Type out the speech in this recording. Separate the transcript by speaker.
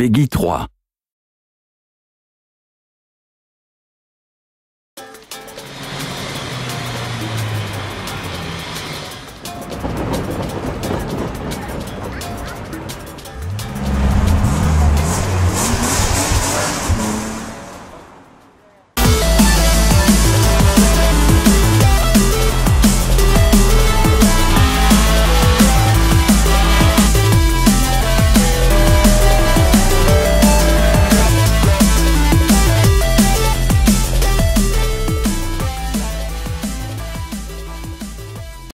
Speaker 1: Peggy 3.